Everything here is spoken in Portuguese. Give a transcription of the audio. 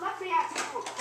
Let's be at school.